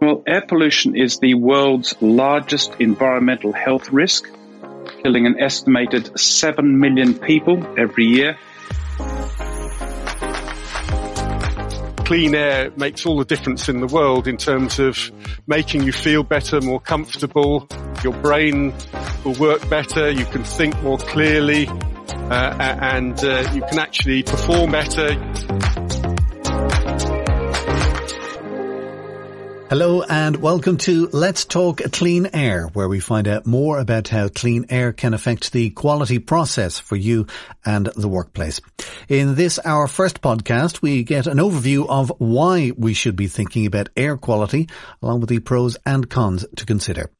Well, air pollution is the world's largest environmental health risk, killing an estimated 7 million people every year. Clean air makes all the difference in the world in terms of making you feel better, more comfortable. Your brain will work better. You can think more clearly uh, and uh, you can actually perform better. Hello and welcome to Let's Talk Clean Air, where we find out more about how clean air can affect the quality process for you and the workplace. In this, our first podcast, we get an overview of why we should be thinking about air quality, along with the pros and cons to consider.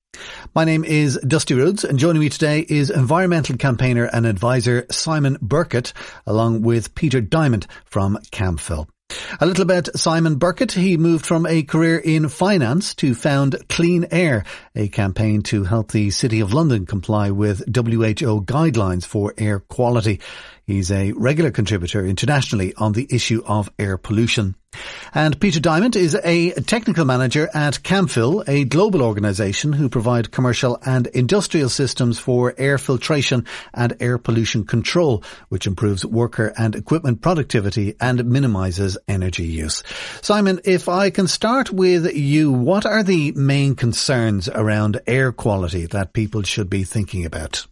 My name is Dusty Rhodes and joining me today is environmental campaigner and advisor Simon Birkett along with Peter Dyment from Camfil. A little about Simon Birkett. He moved from a career in finance to found Clean Air, a campaign to help the City of London comply with WHO guidelines for air quality. He's a regular contributor internationally on the issue of air pollution. And Peter Dyment is a technical manager at Camfil, a global organisation who provide commercial and industrial systems for air filtration and air pollution control, which improves worker and equipment productivity and minimises energy use. Simon, if I can start with you, what are the main concerns around air quality that people should be thinking about?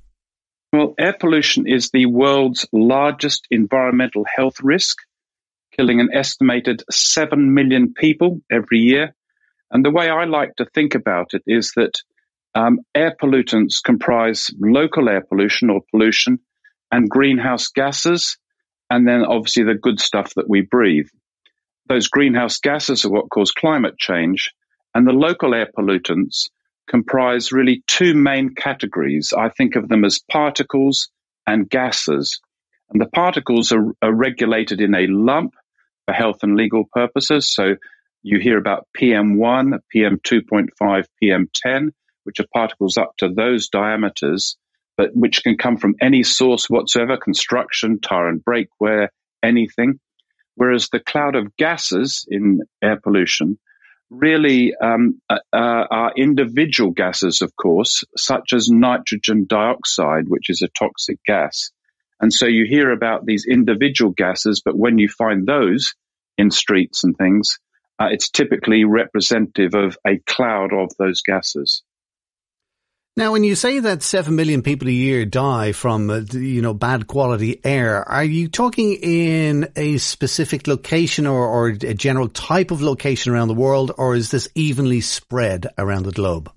Well, air pollution is the world's largest environmental health risk, killing an estimated 7 million people every year. And the way I like to think about it is that um, air pollutants comprise local air pollution or pollution and greenhouse gases, and then obviously the good stuff that we breathe. Those greenhouse gases are what cause climate change, and the local air pollutants comprise really two main categories. I think of them as particles and gases. And the particles are, are regulated in a lump for health and legal purposes. So you hear about PM1, PM2.5, PM10, which are particles up to those diameters, but which can come from any source whatsoever construction, tire and brake wear, anything. Whereas the cloud of gases in air pollution really um, uh, uh, are individual gases, of course, such as nitrogen dioxide, which is a toxic gas. And so you hear about these individual gases, but when you find those in streets and things, uh, it's typically representative of a cloud of those gases. Now, when you say that 7 million people a year die from, uh, you know, bad quality air, are you talking in a specific location or, or a general type of location around the world, or is this evenly spread around the globe?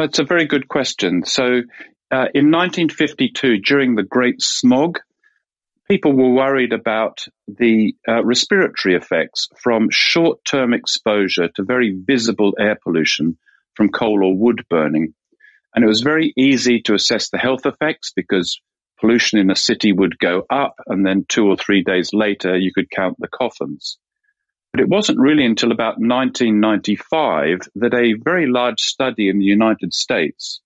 That's a very good question. So, uh, in 1952, during the Great Smog, people were worried about the uh, respiratory effects from short term exposure to very visible air pollution from coal or wood burning. And it was very easy to assess the health effects because pollution in a city would go up, and then two or three days later, you could count the coffins. But it wasn't really until about 1995 that a very large study in the United States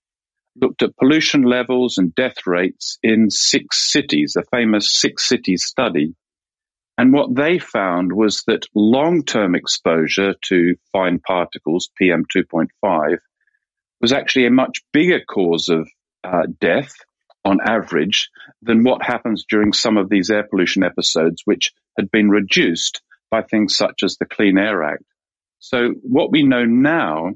looked at pollution levels and death rates in six cities, a famous six cities study. And what they found was that long term exposure to fine particles, PM2.5, was actually a much bigger cause of uh, death on average than what happens during some of these air pollution episodes, which had been reduced by things such as the Clean Air Act. So, what we know now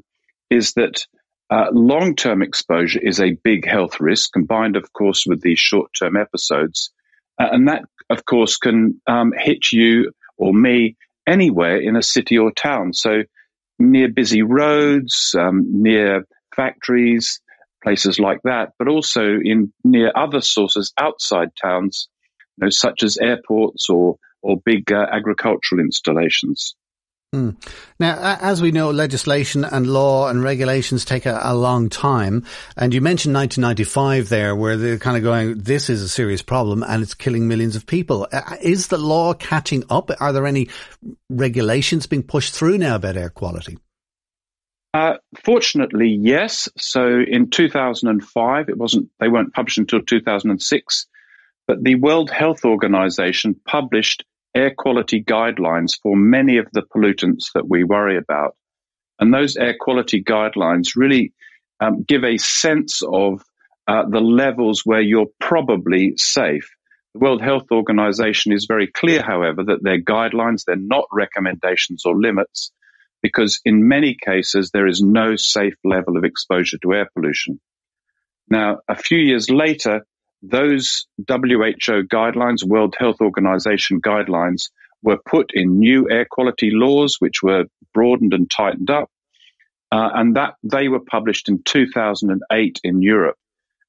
is that uh, long term exposure is a big health risk, combined, of course, with these short term episodes. Uh, and that, of course, can um, hit you or me anywhere in a city or town. So, near busy roads, um, near factories, places like that, but also in near other sources outside towns, you know, such as airports or or big uh, agricultural installations. Hmm. Now, as we know, legislation and law and regulations take a, a, long time. And you mentioned 1995 there, where they're kind of going, this is a serious problem and it's killing millions of people. Is the law catching up? Are there any regulations being pushed through now about air quality? Uh, fortunately, yes. So in 2005, it wasn't, they weren't published until 2006, but the World Health Organization published air quality guidelines for many of the pollutants that we worry about. And those air quality guidelines really um, give a sense of uh, the levels where you're probably safe. The World Health Organization is very clear, however, that they're guidelines, they're not recommendations or limits, because in many cases there is no safe level of exposure to air pollution. Now, a few years later, those WHO guidelines, World Health Organization guidelines, were put in new air quality laws, which were broadened and tightened up. Uh, and that they were published in 2008 in Europe.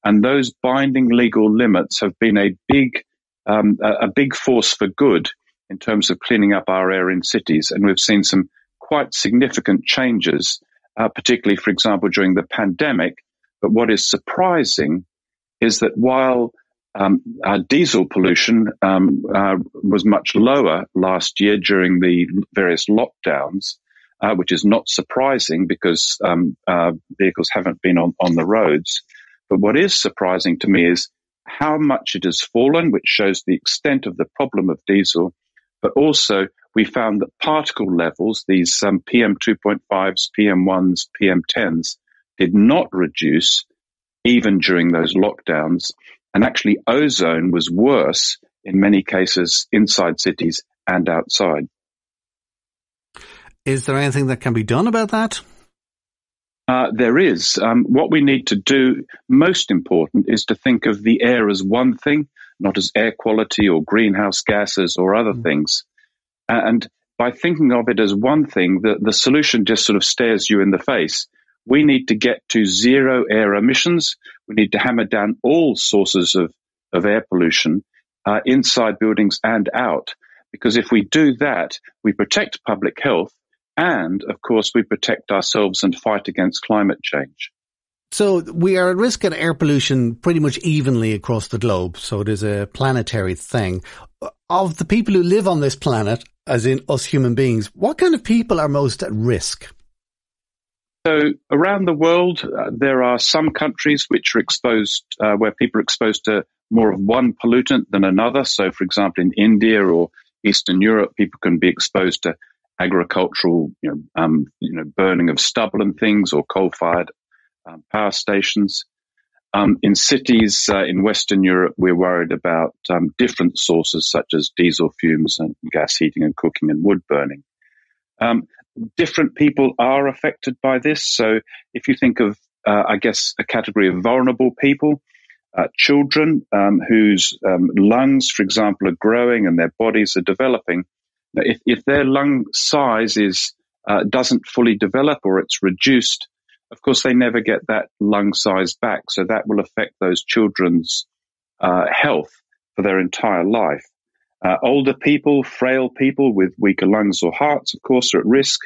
And those binding legal limits have been a big, um, a, a big force for good in terms of cleaning up our air in cities. And we've seen some quite significant changes, uh, particularly, for example, during the pandemic. But what is surprising is that while um, diesel pollution um, uh, was much lower last year during the various lockdowns, uh, which is not surprising because um, uh, vehicles haven't been on, on the roads. But what is surprising to me is how much it has fallen, which shows the extent of the problem of diesel. But also, we found that particle levels, these um, PM2.5s, PM1s, PM10s, did not reduce even during those lockdowns. And actually, ozone was worse in many cases inside cities and outside. Is there anything that can be done about that? Uh, there is. Um, what we need to do, most important, is to think of the air as one thing, not as air quality or greenhouse gases or other mm. things. And by thinking of it as one thing, the, the solution just sort of stares you in the face. We need to get to zero air emissions. We need to hammer down all sources of, of air pollution uh, inside buildings and out. Because if we do that, we protect public health and, of course, we protect ourselves and fight against climate change. So we are at risk of air pollution pretty much evenly across the globe. So it is a planetary thing. Of the people who live on this planet, as in us human beings, what kind of people are most at risk? So around the world, uh, there are some countries which are exposed, uh, where people are exposed to more of one pollutant than another. So, for example, in India or Eastern Europe, people can be exposed to agricultural, you know, um, you know, burning of stubble and things, or coal-fired um, power stations. Um, in cities uh, in Western Europe, we're worried about um, different sources such as diesel fumes and gas heating and cooking and wood burning. Um, different people are affected by this. So, if you think of, uh, I guess, a category of vulnerable people, uh, children um, whose lungs, for example, are growing and their bodies are developing, if, if their lung size is uh, doesn't fully develop or it's reduced, of course they never get that lung size back. So that will affect those children's uh, health for their entire life. Uh, older people, frail people with weaker lungs or hearts, of course, are at risk.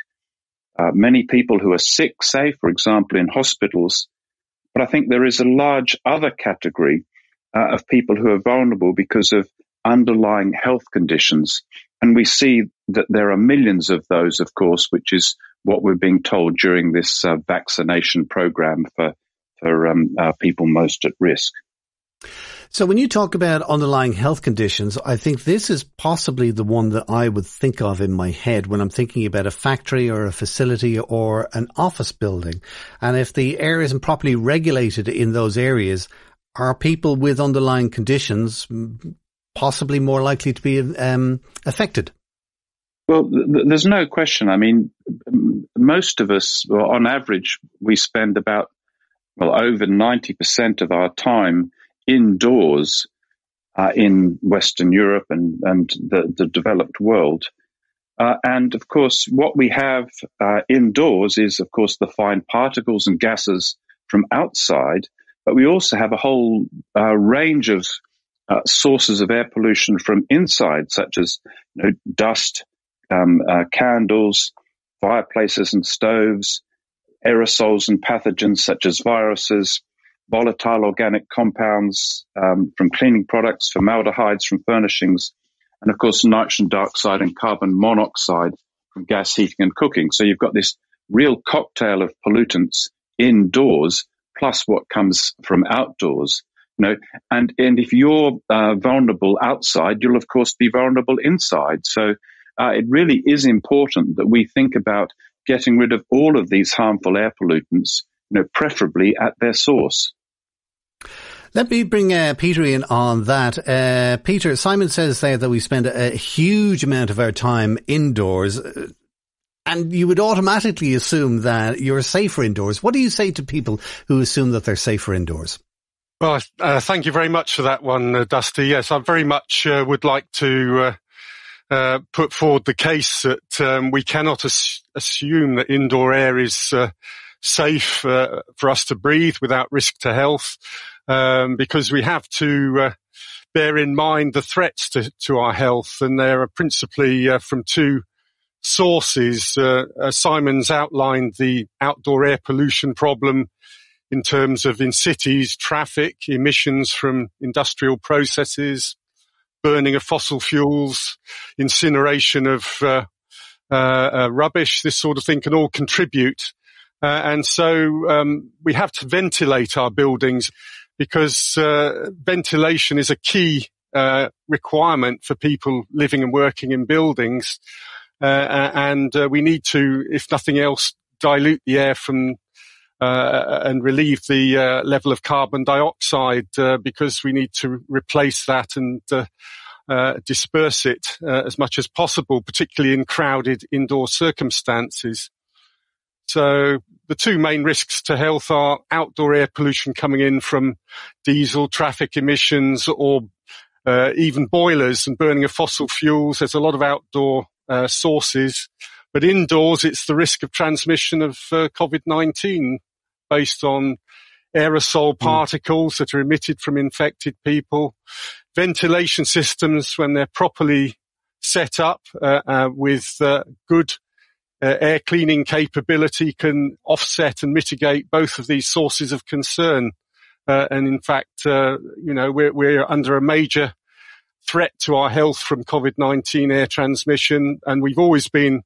Uh, many people who are sick, say, for example, in hospitals. But I think there is a large other category uh, of people who are vulnerable because of underlying health conditions. And we see that there are millions of those, of course, which is what we're being told during this uh, vaccination program for, for um, uh, people most at risk. So when you talk about underlying health conditions, I think this is possibly the one that I would think of in my head when I'm thinking about a factory or a facility or an office building. And if the air isn't properly regulated in those areas, are people with underlying conditions possibly more likely to be um, affected? Well, th- there's no question. I mean, most of us, well, on average, we spend about, well, over 90% of our time indoors uh, in Western Europe and, and the, the developed world. Uh, and of course, what we have uh, indoors is, of course, the fine particles and gases from outside, but we also have a whole uh, range of uh, sources of air pollution from inside, such as you know, dust, um, uh, candles, fireplaces and stoves, aerosols and pathogens such as viruses, volatile organic compounds um, from cleaning products, formaldehydes from furnishings, and of course, nitrogen dioxide and carbon monoxide from gas heating and cooking. So you've got this real cocktail of pollutants indoors, plus what comes from outdoors. You know, and and if you're uh, vulnerable outside, you'll of course be vulnerable inside. So uh, it really is important that we think about getting rid of all of these harmful air pollutants, you know, preferably at their source. Let me bring uh, Peter in on that. Uh, Peter, Simon says there that we spend a, a huge amount of our time indoors. Uh, and you would automatically assume that you're safer indoors. What do you say to people who assume that they're safer indoors? Well, uh, thank you very much for that one, uh, Dusty. Yes, I very much uh, would like to put forward the case that um, we cannot as- assume that indoor air is safe for us to breathe without risk to health um, because we have to uh, bear in mind the threats to, to, our health, and they are principally uh, from two sources. Uh, uh, Simon's outlined the outdoor air pollution problem in terms of in cities, traffic, emissions from industrial processes, burning of fossil fuels, incineration of uh, uh, rubbish, this sort of thing can all contribute. and so um, we have to ventilate our buildings because uh, ventilation is a key uh, requirement for people living and working in buildings. Uh, and uh, we need to, if nothing else, dilute the air from uh, and relieve the uh, level of carbon dioxide because we need to replace that and disperse it as much as possible, particularly in crowded indoor circumstances. So the two main risks to health are outdoor air pollution coming in from diesel traffic emissions or uh, even boilers and burning of fossil fuels. There's a lot of outdoor uh, sources, but indoors it's the risk of transmission of uh, COVID-19 based on aerosol hmm. particles mm. that are emitted from infected people, ventilation systems when they're properly set up uh, uh, with uh, good uh, air cleaning capability can offset and mitigate both of these sources of concern. Uh, and in fact, uh, you know, we're, we're under a major threat to our health from COVID-19 air transmission. And we've always been,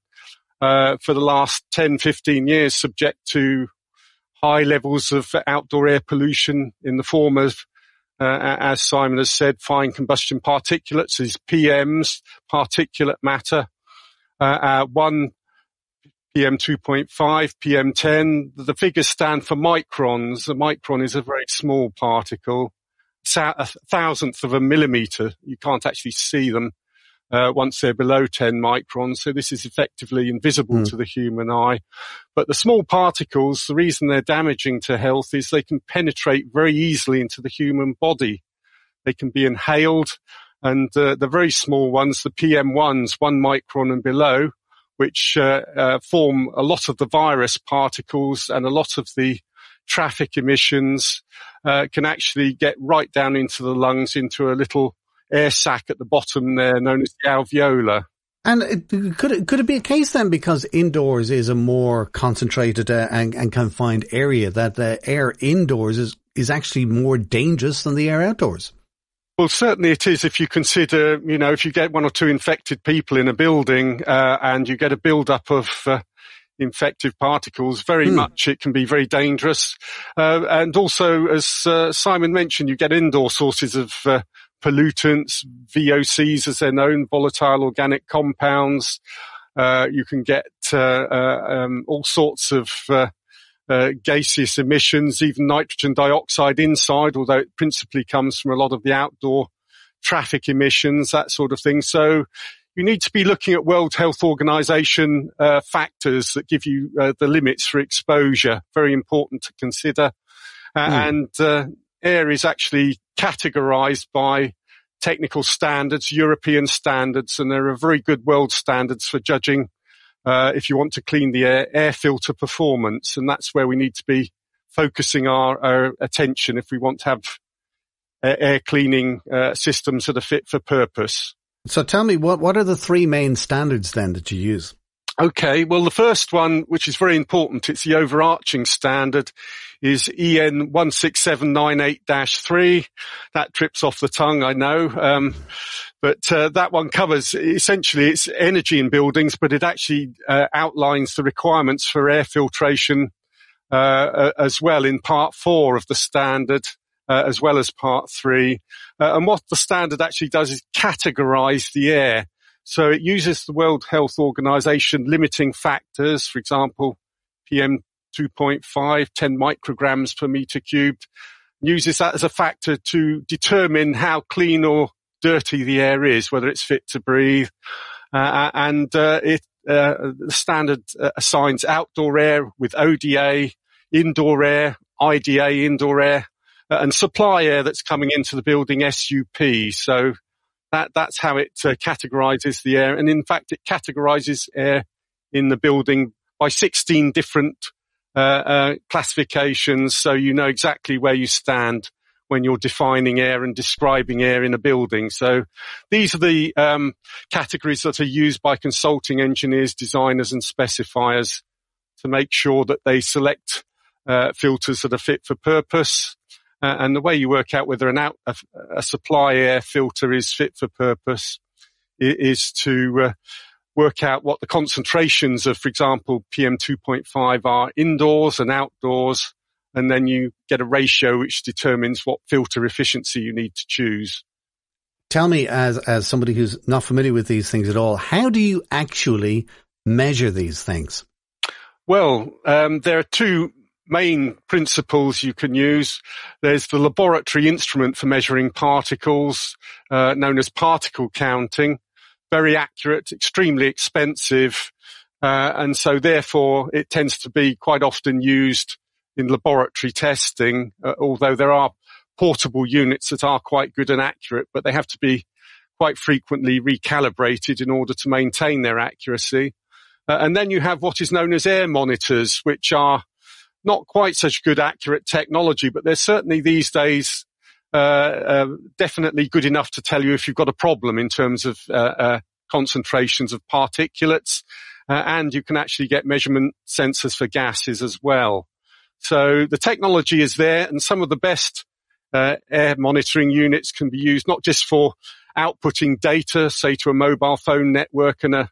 uh, for the last 10, 15 years, subject to high levels of outdoor air pollution in the form of uh, as Simon has said, fine combustion particulates, is PMs, particulate matter. Uh, uh, one PM2.5, PM10. The figures stand for microns. A micron is a very small particle, a thousandth of a millimeter. You can't actually see them uh, once they're below 10 microns. So this is effectively invisible mm. to the human eye. But the small particles, the reason they're damaging to health is they can penetrate very easily into the human body. They can be inhaled and uh, the very small ones, the PM1s, one micron and below, which uh, uh, form a lot of the virus particles and a lot of the traffic emissions uh, can actually get right down into the lungs into a little air sac at the bottom there known as the alveolar. And it, could it could it be a case then because indoors is a more concentrated uh, and, and, confined area that the air indoors is is actually more dangerous than the air outdoors? Well, certainly it is if you consider, you know, if you get one or two infected people in a building uh, and you get a build-up of uh, infective particles, very mm. much it can be very dangerous. Uh, and also, as uh, Simon mentioned, you get indoor sources of uh, pollutants, VOCs as they're known, volatile organic compounds. Uh, you can get um, all sorts of uh, gaseous emissions, even nitrogen dioxide inside, although it principally comes from a lot of the outdoor traffic emissions, that sort of thing. So you need to be looking at World Health Organization uh, factors that give you uh, the limits for exposure. Very important to consider. Mm. And uh, air is actually categorized by technical standards, European standards, and there are very good world standards for judging uh, if you want to clean the air, air filter performance. And that's where we need to be focusing our, our attention if we want to have air cleaning uh, systems that are fit for purpose. So tell me, what, what are the three main standards then that you use? Okay, well, the first one, which is very important, it's the overarching standard, is EN 16798-3. That trips off the tongue, I know. Um, but uh, that one covers essentially it's energy in buildings, but it actually uh, outlines the requirements for air filtration uh, as well in part four of the standard. uh, as well as part three. Uh, and what the standard actually does is categorize the air. So it uses the World Health Organization limiting factors, for example, PM 2.5, 10 micrograms per meter cubed, uses that as a factor to determine how clean or dirty the air is, whether it's fit to breathe. Uh, and uh, it uh, the standard uh, assigns outdoor air with ODA, indoor air, IDA, indoor air, uh, and supply air that's coming into the building SUP. So that that's how it uh, categorizes the air, and in fact, it categorizes air in the building by 16 different uh, uh, classifications, so you know exactly where you stand when you're defining air and describing air in a building. So these are the um, categories that are used by consulting engineers, designers, and specifiers to make sure that they select uh, filters that are fit for purpose. Uh, and the way you work out whether an out, a, a, supply air filter is fit for purpose is to uh, work out what the concentrations of, for example, PM 2.5 are indoors and outdoors. And then you get a ratio which determines what filter efficiency you need to choose. Tell me, as, as somebody who's not familiar with these things at all, how do you actually measure these things? Well, um, there are two main principles you can use. There's the laboratory instrument for measuring particles, uh, known as particle counting very accurate, extremely expensive, uh, and so therefore it tends to be quite often used in laboratory testing, uh, although there are portable units that are quite good and accurate, but they have to be quite frequently recalibrated in order to maintain their accuracy. Uh, and then you have what is known as air monitors, which are not quite such good accurate technology, but they're certainly these days uh, uh, definitely good enough to tell you if you've got a problem in terms of uh, uh concentrations of particulates. Uh, and you can actually get measurement sensors for gases as well. So the technology is there and some of the best air monitoring units can be used not just for outputting data, say to a mobile phone network and a,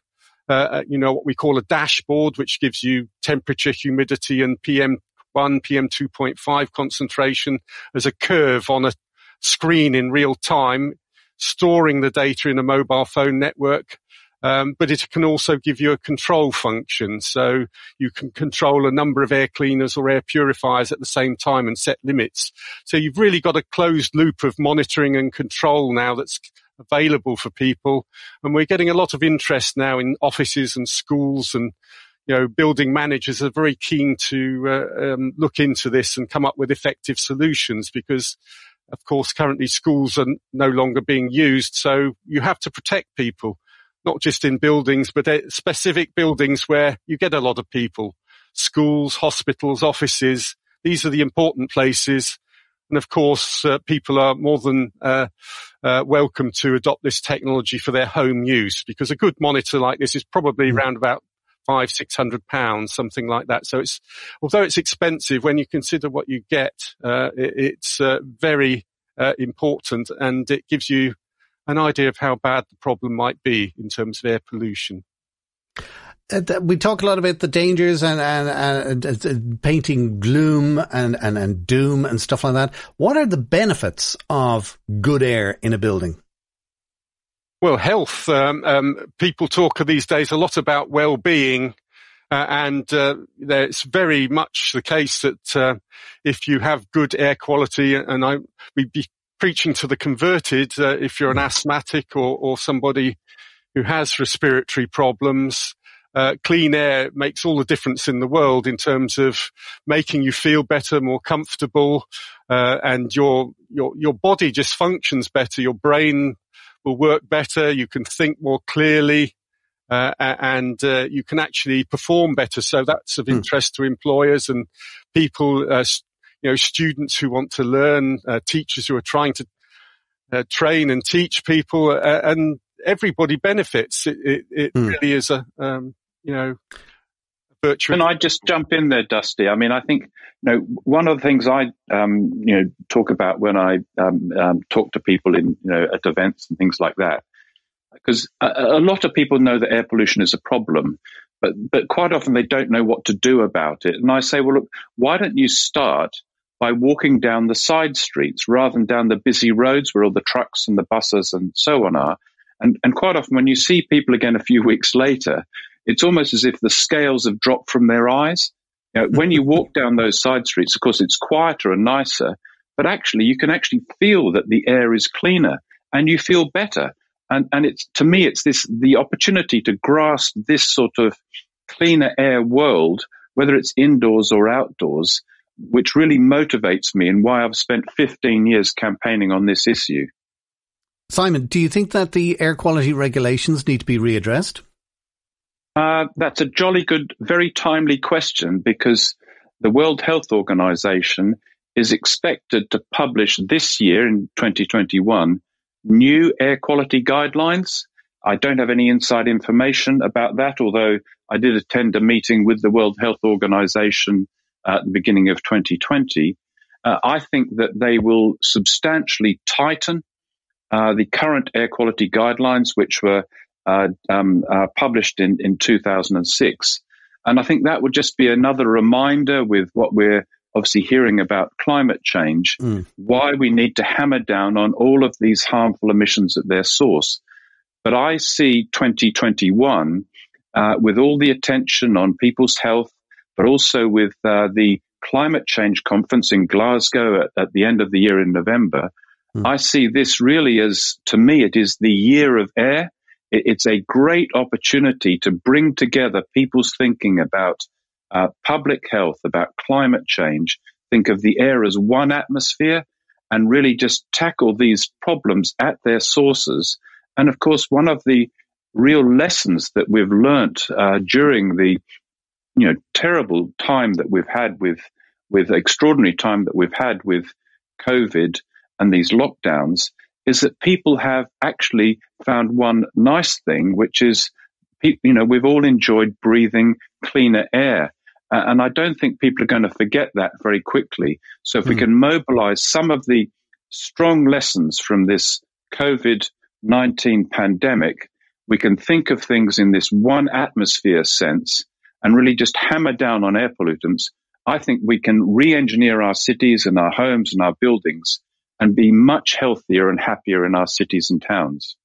you know, what we call a dashboard, which gives you temperature, humidity and PM1, PM2.5 concentration as a curve on a screen in real time, storing the data in a mobile phone network. Um, but it can also give you a control function. So you can control a number of air cleaners or air purifiers at the same time and set limits. So you've really got a closed loop of monitoring and control now that's available for people. And we're getting a lot of interest now in offices and schools and you know, building managers are very keen to uh, um, look into this and come up with effective solutions because of course, currently schools are no longer being used. So you have to protect people, not just in buildings, but specific buildings where you get a lot of people. Schools, hospitals, offices. These are the important places. And of course, uh, people are more than uh, uh, welcome to adopt this technology for their home use because a good monitor like this is probably mm. around about five, six hundred pounds, something like that. So it's, although it's expensive, when you consider what you get, uh, it, it's uh, very uh, important, and it gives you an idea of how bad the problem might be in terms of air pollution. Uh, we talk a lot about the dangers and, and, and uh, painting gloom and, and, and doom and stuff like that. What are the benefits of good air in a building? Well, health. Um, um, people talk these days a lot about well-being, uh, and uh, it's very much the case that uh, if you have good air quality, and I be preaching to the converted, uh, if you're an asthmatic or, or somebody who has respiratory problems, uh, clean air makes all the difference in the world in terms of making you feel better, more comfortable, uh, and your your your body just functions better. Your brain will work better. You can think more clearly. Uh, and uh, you can actually perform better. So that's of hmm. interest to employers and people, uh, you know, students who want to learn, uh, teachers who are trying to uh, train and teach people, uh, and everybody benefits. It, it, it mm. really is a, um, you know, virtual. Can I just jump in there, Dusty? I mean, I think you know one of the things I um, you know talk about when I um, um, talk to people in you know at events and things like that, because a, a, lot of people know that air pollution is a problem, but but quite often they don't know what to do about it. And I say, well, look, why don't you start by walking down the side streets rather than down the busy roads where all the trucks and the buses and so on are. And, and quite often, when you see people again a few weeks later, it's almost as if the scales have dropped from their eyes. You know, when you walk down those side streets, of course, it's quieter and nicer, but actually, you can actually feel that the air is cleaner and you feel better. And, and it's to me, it's this the opportunity to grasp this sort of cleaner air world, whether it's indoors or outdoors, which really motivates me and why I've spent 15 years campaigning on this issue. Simon, do you think that the air quality regulations need to be readdressed? Uh, that's a jolly good, very timely question because the World Health Organization is expected to publish this year in 2021 new air quality guidelines. I don't have any inside information about that, although I did attend a meeting with the World Health Organization at the beginning of 2020. Uh, I think that they will substantially tighten uh, the current air quality guidelines, which were uh, um, uh, published in, in 2006. And I think that would just be another reminder with what we're obviously hearing about climate change, mm. why we need to hammer down on all of these harmful emissions at their source. But I see 2021 uh, with all the attention on people's health, but also with uh, the climate change conference in Glasgow at, at, the end of the year in November. Mm. I see this really as, to me, it is the year of air. It, it's a great opportunity to bring together people's thinking about uh, public health, about climate change, think of the air as one atmosphere and really just tackle these problems at their sources. And of course, one of the real lessons that we've learnt uh, during the you know terrible time that we've had with with extraordinary time that we've had with COVID and these lockdowns is that people have actually found one nice thing, which is you know we've all enjoyed breathing cleaner air uh, and I don't think people are going to forget that very quickly. So if mm. we hmm. can mobilize some of the strong lessons from this COVID 19 pandemic, we can think of things in this one atmosphere sense and really just hammer down on air pollutants. I think we can re engineer our cities and our homes and our buildings and be much healthier and happier in our cities and towns.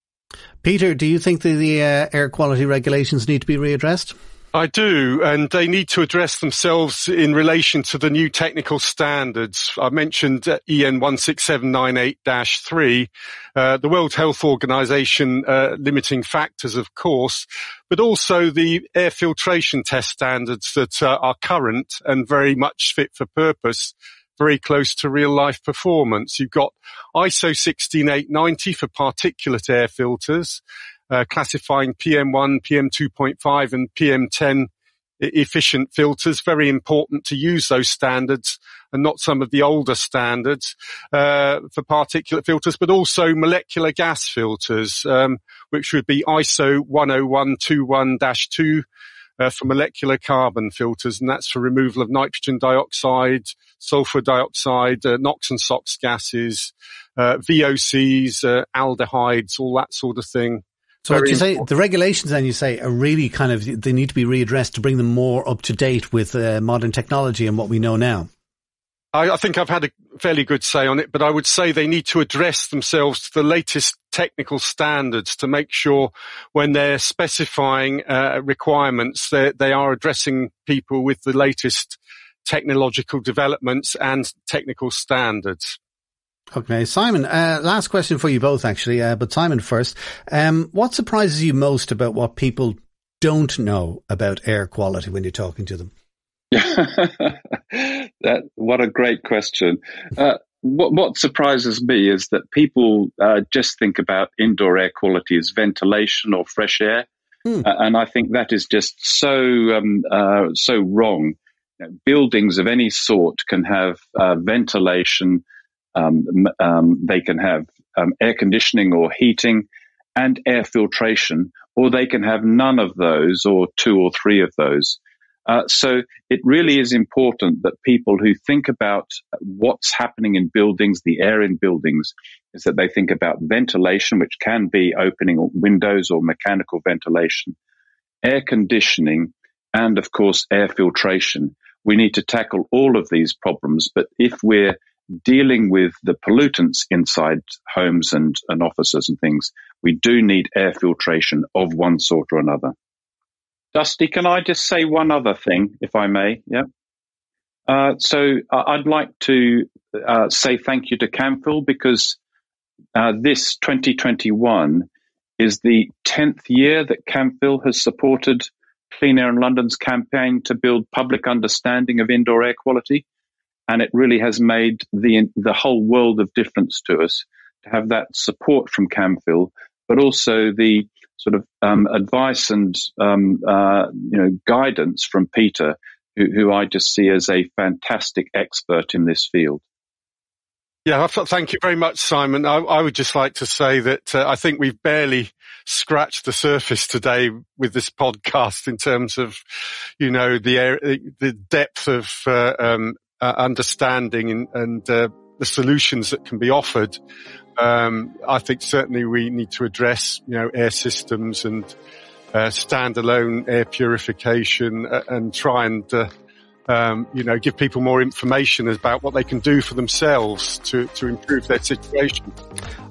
Peter, do you think that the uh, air quality regulations need to be readdressed? I do, and they need to address themselves in relation to the new technical standards. I mentioned EN 16798-3, uh, the World Health Organization uh, limiting factors, of course, but also the air filtration test standards that uh, are current and very much fit for purpose very close to real life performance. You've got ISO 16890 for particulate air filters uh, classifying PM1, PM2.5 and PM10 efficient filters. Very important to use those standards and not some of the older standards uh, for particulate filters, but also molecular gas filters, um, which would be ISO 10121-2 uh, for molecular carbon filters, and that's for removal of nitrogen dioxide, sulfur dioxide, uh, NOx and SOx gases, uh, VOCs, uh, aldehydes, all that sort of thing. So what you say, the regulations then you say are really kind of, they need to be readdressed to bring them more up to date with uh, modern technology and what we know now. I, I, think I've had a fairly good say on it, but I would say they need to address themselves to the latest technical standards to make sure when they're specifying uh, requirements, that they are addressing people with the latest technological developments and technical standards. Okay, Simon, uh, last question for you both, actually, uh, but Simon first. Um, what surprises you most about what people don't know about air quality when you're talking to them? that what a great question. Uh, what, what, surprises me is that people uh, just think about indoor air quality as ventilation or fresh air, hmm. uh, and I think that is just so um, uh, so wrong. You know, buildings of any sort can have ventilation um, um, they can have um, air conditioning or heating and air filtration, or they can have none of those or two or three of those. Uh, so it really is important that people who think about what's happening in buildings, the air in buildings, is that they think about ventilation, which can be opening windows or mechanical ventilation, air conditioning, and of course air filtration. we need to tackle all of these problems. But if we're dealing with the pollutants inside homes and, and offices and things, we do need air filtration of one sort or another. Dusty, can I just say one other thing, if I may? Yeah. Uh, so uh, I'd like to uh, say thank you to Camfil because uh, this 2021 is the 10th year that Camfil has supported Clean Air in London's campaign to build public understanding of indoor air quality. And it really has made the, the whole world of difference to us to have that support from Camfil, but also the sort of um, advice and um, uh, you know guidance from Peter, who, who I just see as a fantastic expert in this field. Yeah, thank you very much, Simon. I, I would just like to say that uh, I think we've barely scratched the surface today with this podcast in terms of, you know, the the depth of uh, um, uh, understanding and, and uh, the solutions that can be offered. Um, I think certainly we need to address, you know, air systems and uh, standalone air purification uh, and try and um, you know, give people more information about what they can do for themselves to, to improve their situation.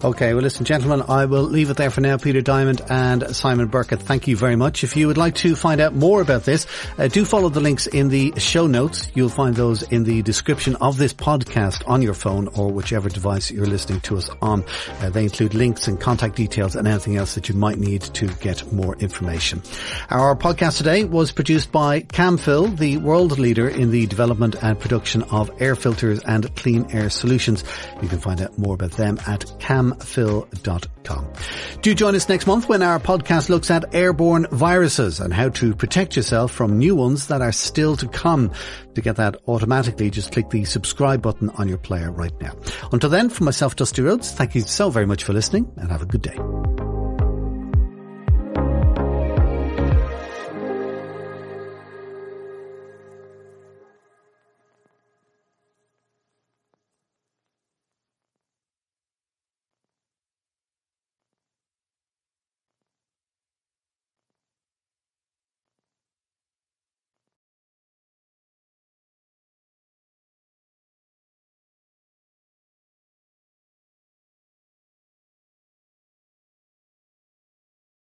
Okay, well, listen, gentlemen, I will leave it there for now. Peter Dyment and Simon Birkett, thank you very much. If you would like to find out more about this, uh, do follow the links in the show notes. You'll find those in the description of this podcast on your phone or whichever device you're listening to us on. Uh, they include links and contact details and anything else that you might need to get more information. Our podcast today was produced by Camfil, the world leader in the development and production of air filters and clean air solutions. You can find out more about them at camfil.com. Do join us next month when our podcast looks at airborne viruses and how to protect yourself from new ones that are still to come. To get that automatically, just click the subscribe button on your player right now. Until then, from myself, Dusty Rhodes, thank you so very much for listening and have a good day.